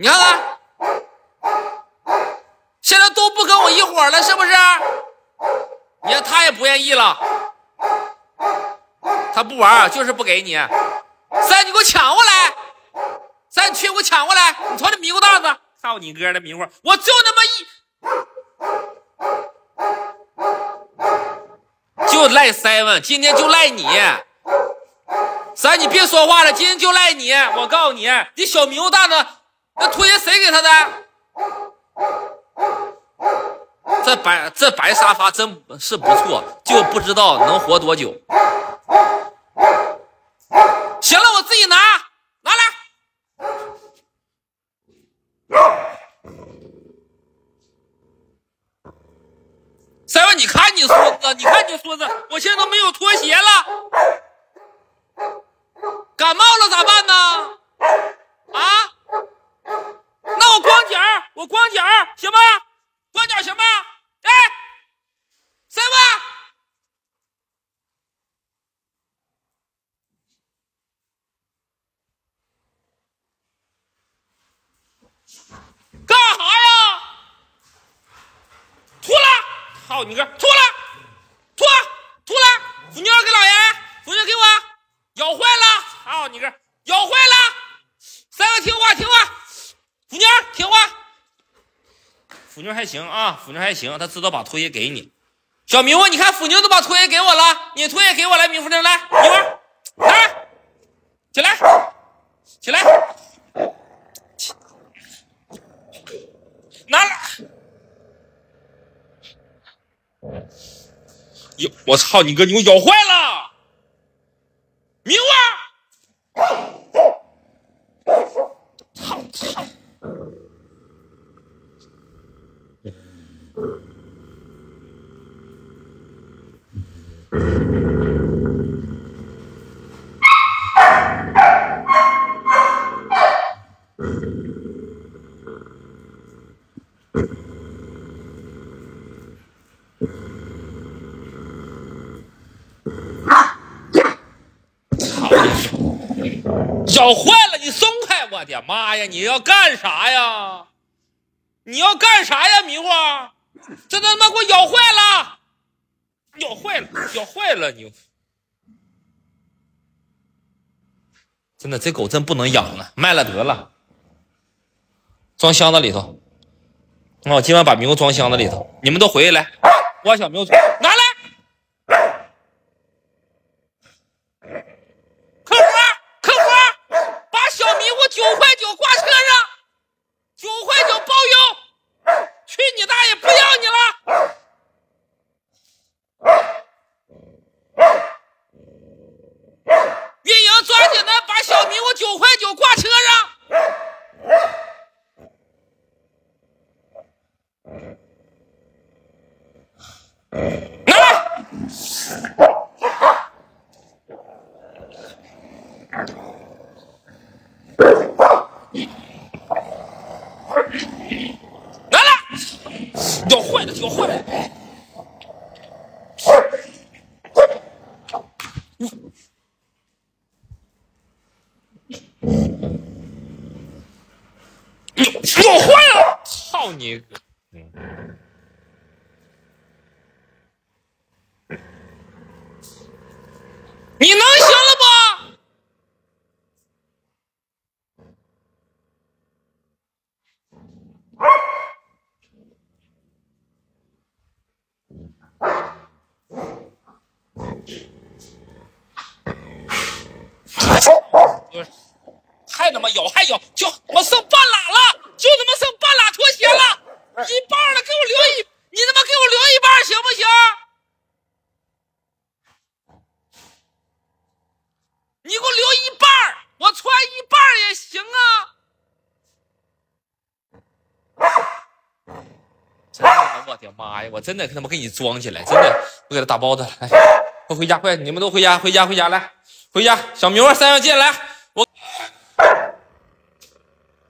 你看看，现在都不跟我一伙了，是不是？你看他也不愿意了，他不玩，就是不给你。三，你给我抢过来！三，你去给我抢过来！你瞅这迷糊蛋子，操你哥的迷糊！我就那么一，就赖 seven，今天就赖你。三，你别说话了，今天就赖你！我告诉你，你小迷糊蛋子，那拖鞋谁给他的？这白这白沙发真是不错，就不知道能活多久。行了，我自己拿，拿来。三万，你看你孙子，你看你孙子，我现在都没有拖鞋了，感冒了咋办呢？啊？那我光脚，我光脚行吗？光脚行吗？哎，三万。干啥呀？出来！操你个！出来！吐！吐了！腐妞给老爷，腐妞给我，咬坏了！操你个！咬坏了！三个听话听话，腐妞听话。虎妞还行啊，腐妞还行，她知道把拖鞋给你。小迷糊，你看腐妞都把拖鞋给我了，你拖鞋给我来，迷糊妞来，一会儿来，起来，起来。拿来！哟，我操你哥，你给我咬坏了！明啊！操操！咬坏了，你松开！我的妈呀，你要干啥呀？你要干啥呀，迷糊？这他妈给我咬坏了！咬坏了，咬坏了你！真的，这狗真不能养了，卖了得了，装箱子里头。哦，今晚把迷糊装箱子里头，你们都回去来，我小迷糊拿来。客服，客服，把小迷糊九块九挂车上，九块九包邮。去你大爷，不要你了！运营抓紧的把小米，我九块九挂车上。拿来！来了，咬坏了，咬坏了。咬咬坏了！操你个！你能行了不？还他妈咬还咬，就我剩半拉了，就他妈剩半拉拖鞋了，一半了，给我留一，你他妈给我留一半行不行？你给我留一半儿我穿一半儿也行啊！真的，我的妈呀！我真的他妈给你装起来，真的，我给他打包的，来，快回家，快，你们都回家，回家，回家，来，回家。小明儿，三月进来，我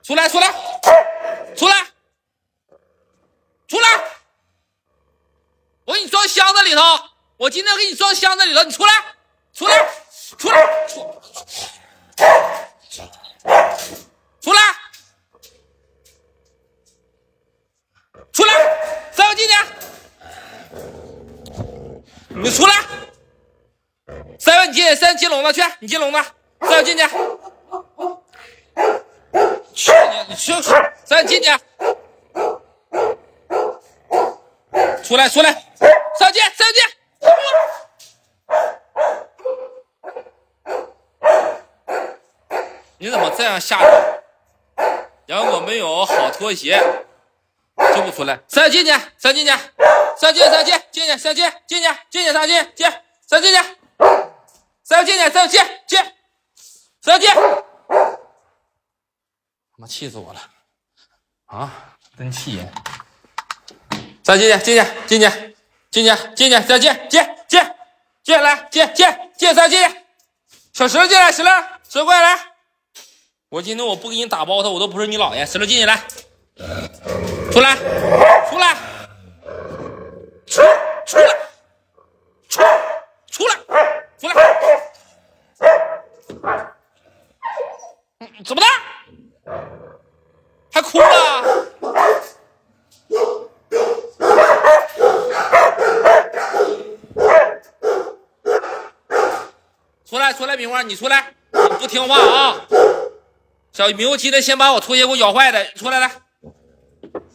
出来，出来，出来，出来！我给你装箱子里头，我今天给你装箱子里头，你出来，出来，出来，出，出来！你出来！三元，你进，三进笼子去，你进笼子，三元进去。去你，去，三元进去。出来，出来，三元进，三元进。你怎么这样吓人？如果没有好拖鞋，就不出来。三进去，三进去，三进，三进，进去，三进，进去，进去，三进，进，三进去，三进去，三进，进，三进。他妈气死我了！啊，真气人！三进去，进去，进去，进去，进去，三进，进，进，进来，进，进，进，三进。小石头进来，石头，石头过来。我今天我不给你打包他，我都不是你姥爷。石头进去来，出来，出来，出出来，出出来，出来，怎么的？还哭了？出来，出来，明花，你出来，你不听话啊！小明，记得先把我拖鞋给我咬坏的出来来，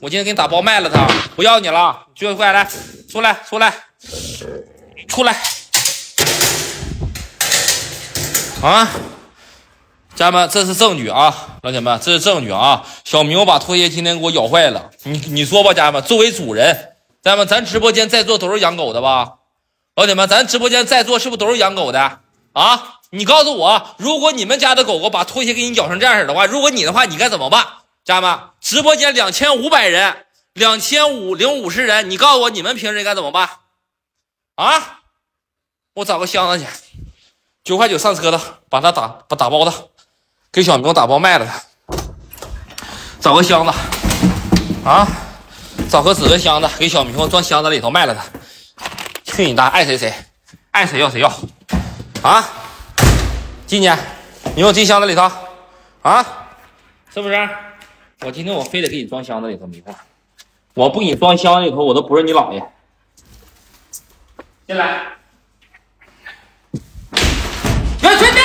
我今天给你打包卖了它，不要你了，撅过来，出来出来出来啊！家人们，这是证据啊，老铁们，这是证据啊！小明把拖鞋今天给我咬坏了，你你说吧，家人们，作为主人，家人们，咱直播间在座都是养狗的吧？老铁们，咱直播间在座是不是都是养狗的啊？你告诉我，如果你们家的狗狗把拖鞋给你咬成这样式的话，如果你的话，你该怎么办？家人们，直播间两千五百人，两千五零五十人，你告诉我，你们平时该怎么办？啊？我找个箱子去，九块九上车的，把它打把打包的，给小明打包卖了它。找个箱子，啊？找个纸的箱子，给小明装箱子里头卖了它。去你大，爱谁谁，爱谁要谁要，啊？进去，你给我进箱子里头，啊，是不是？我今天我非得给你装箱子里头，米饭？我不给你装箱子里头，我都不是你姥爷。进来，给进去，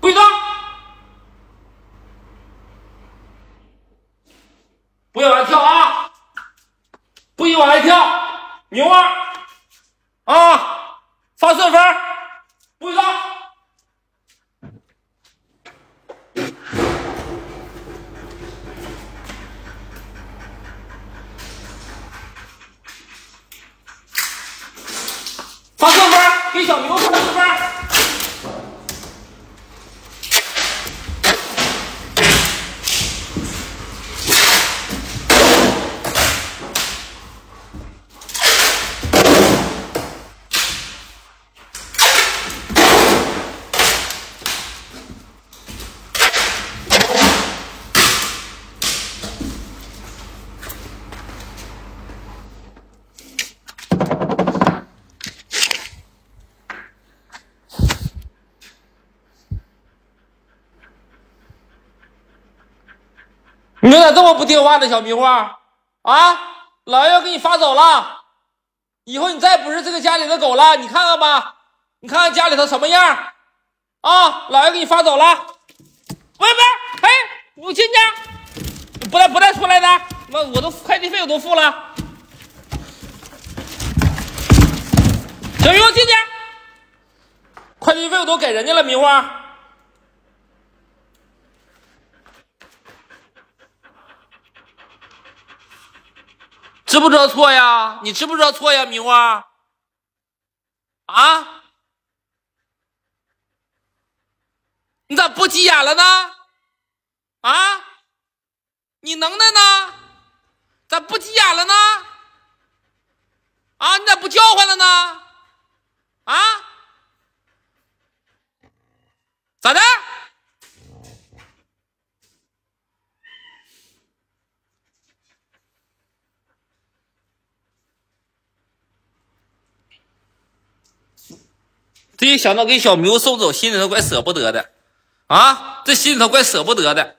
不许动，不许往外跳啊！不许往外跳，牛啊！啊，发顺风。不许动！发顺风，给小牛发顺风。你咋这么不听话呢，小迷糊啊！老爷要给你发走了，以后你再不是这个家里的狗了。你看看吧，你看看家里头什么样啊！老爷给你发走了。喂喂，哎，我进去，不带不带出来的。妈，我都快递费我都付了。小迷糊进去，快递费我都给人家了，迷糊。知不知道错呀？你知不知道错呀，米花？啊？你咋不急眼了呢？啊？你能耐呢？咋不急眼了呢？这一想到给小牛送走，心里头怪舍不得的，啊，这心里头怪舍不得的。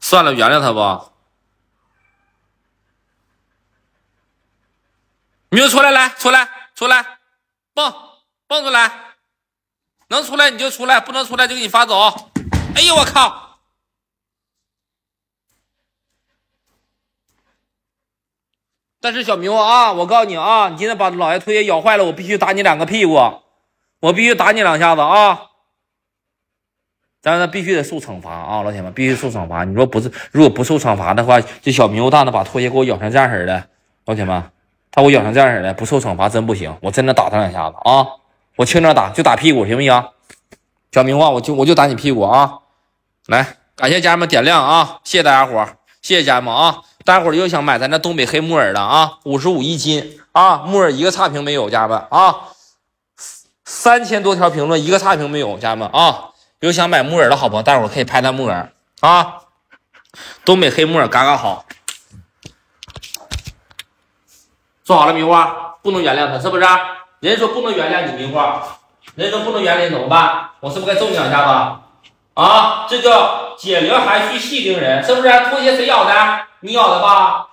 算了，原谅他吧。你就出来，来，出来，出来，蹦，蹦出来，能出来你就出来，不能出来就给你发走。哎呦，我靠！但是小明啊，我告诉你啊，你今天把老爷拖鞋咬坏了，我必须打你两个屁股，我必须打你两下子啊！但是必须得受惩罚啊，老铁们必须受惩罚。你说不是，如果不受惩罚的话，这小明蛋子把拖鞋给我咬成这样式的，老铁们，他给我咬成这样式的，不受惩罚真不行，我真的打他两下子啊！我轻点打，就打屁股，行不行？小明啊，我就我就打你屁股啊！来，感谢家人们点亮啊！谢谢大家伙，谢谢家人们啊！大家伙又想买咱这东北黑木耳了啊，五十五一斤啊，木耳一个差评没有，家人们啊，三千多条评论一个差评没有，家人们啊，有想买木耳的好朋友，大伙可以拍单木耳啊，东北黑木耳嘎嘎好，做好了，棉花不能原谅他，是不是？人说不能原谅你，棉花，人说不能原谅你怎么办？我是不是该揍你两下子？啊，这叫解铃还须系铃人，是不是？拖鞋谁咬的？你咬的吧？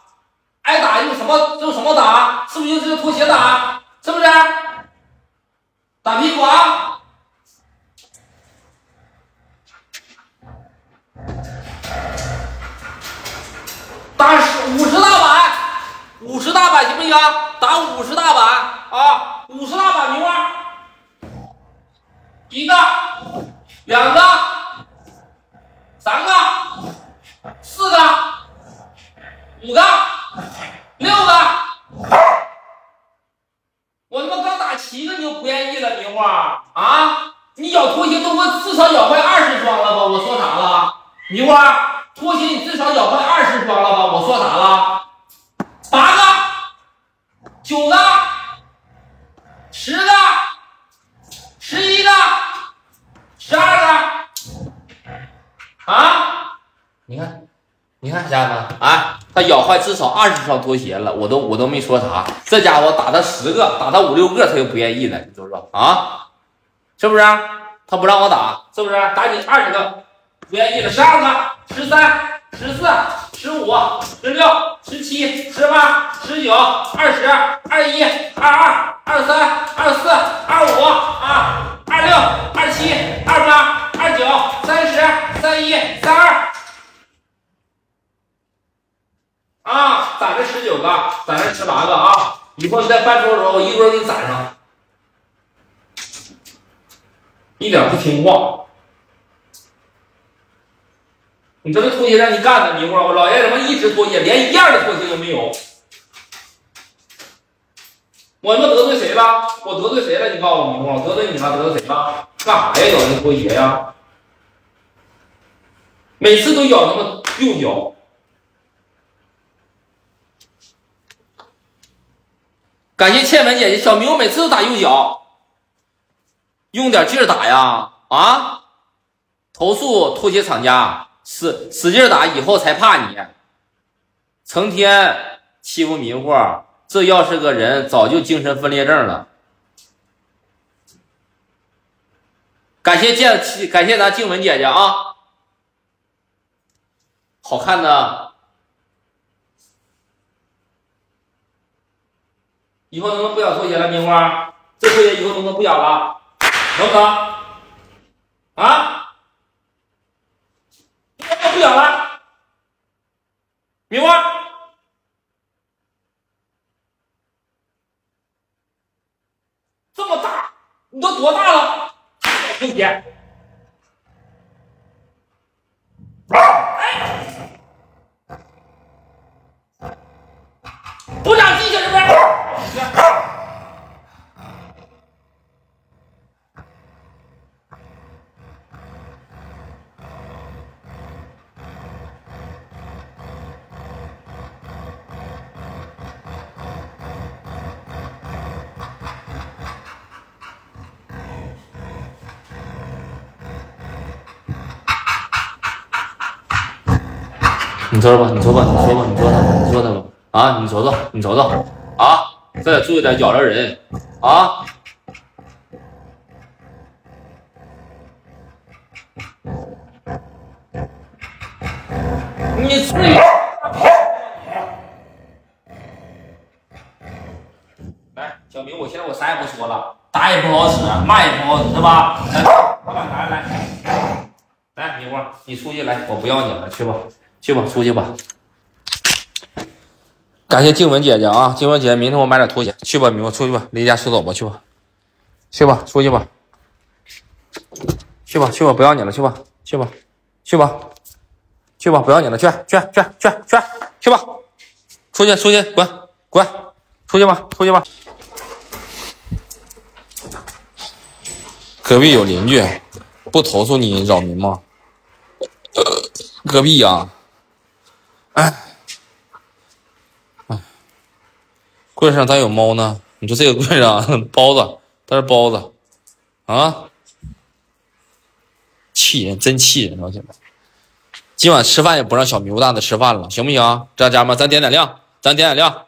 挨打用什么？用什么打？是不是用这个拖鞋打？是不是？打屁股啊！打十五十大板，五十大板行不行？打五十大板啊！五十大板，明白？一个，两个，三个，四个。五个，六个，我他妈刚打七个你就不愿意了，明花啊！你咬拖鞋都我至少咬坏二十双了吧？我说啥了？明花，拖鞋你至少咬坏二十双了吧？我说啥了？八个，九个，十个，十一个，十二个，啊！你看，你看，家人们，啊！他咬坏至少二十双拖鞋了，我都我都没说啥。这家伙打他十个，打他五六个，他就不愿意了。你说说啊？是不是？他不让我打，是不是？打你二十个，不愿意了。十二个，十三，十四，十五，十六，十七，十八，十九，二十，二一，二二，二三，二四，二五啊，二六，二七，二八，二九，三十，三一，三二。啊，攒着十九个，攒着十八个啊！以后你在翻桌的时候，我一桌给你攒上。一点不听话，你这个拖鞋让你干的，迷糊！我老爷怎么一直拖鞋，连一样的拖鞋都没有？我他妈得罪谁了？我得罪谁了？你告诉我，迷糊！我得罪你了？得罪谁了？干啥呀？咬那拖鞋呀？每次都咬那么右脚。感谢倩文姐姐，小明我每次都打右脚，用点劲儿打呀！啊，投诉拖鞋厂家，使使劲打，以后才怕你。成天欺负迷糊，这要是个人，早就精神分裂症了。感谢静，感谢咱静文姐姐啊，好看的。以后能不能不咬拖鞋了，明花？这拖鞋以后能不能不咬了？能不能？啊？能不能不咬了？明花？这么大，你都多大了？拖鞋？不长记性是不是？你瞅瞅吧，你瞅吧，你说吧，你说他吧，你说他吧，啊，你瞅瞅，你瞅瞅，啊，再注意点，咬着人，啊。你至于？来，小明，我现在我啥也不说了，打也不好使，骂也不好使，是吧？来，老板来来，来，米花，你出去来，我不要你了，去吧，去吧，出去吧。感谢静雯姐姐啊，静雯姐姐，明天我买点拖鞋，去吧，米花，出去吧，离家出走吧，去吧，去吧，出去吧，去吧，去吧，不要你了，去吧，去吧，去吧，去吧，不要你了，去去去去去去吧，出去出去，滚滚，出去吧，出去吧。隔壁有邻居，不投诉你扰民吗？隔壁呀，哎。哎柜上咋有猫呢？你说这个柜上 包子，它是包子啊，气人，真气人！我现在今晚吃饭也不让小牛蛋子吃饭了，行不行？这家们，咱点点亮，咱点点亮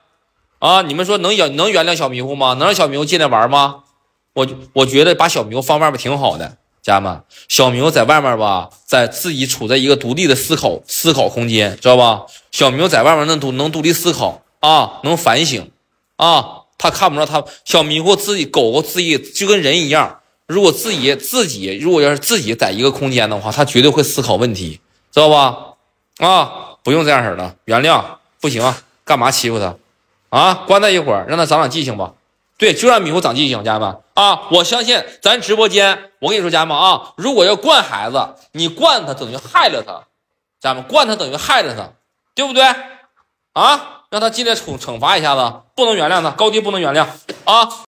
啊！你们说能原能原谅小迷糊吗？能让小迷糊进来玩吗？我我觉得把小迷糊放外面挺好的，家人们，小明在外面吧，在自己处在一个独立的思考思考空间，知道吧？小明在外面能独能独立思考啊，能反省。啊，他看不着他小迷糊自己狗狗自己就跟人一样，如果自己自己如果要是自己在一个空间的话，他绝对会思考问题，知道吧？啊，不用这样式的，原谅不行，干嘛欺负他？啊，关他一会儿，让他长长记性吧。对，就让米糊长记性，家人们啊，我相信咱直播间，我跟你说，家人们啊，如果要惯孩子，你惯他等于害了他，家人们惯他等于害了他，对不对？啊？让他进来惩惩罚一下子，不能原谅他，高低不能原谅啊！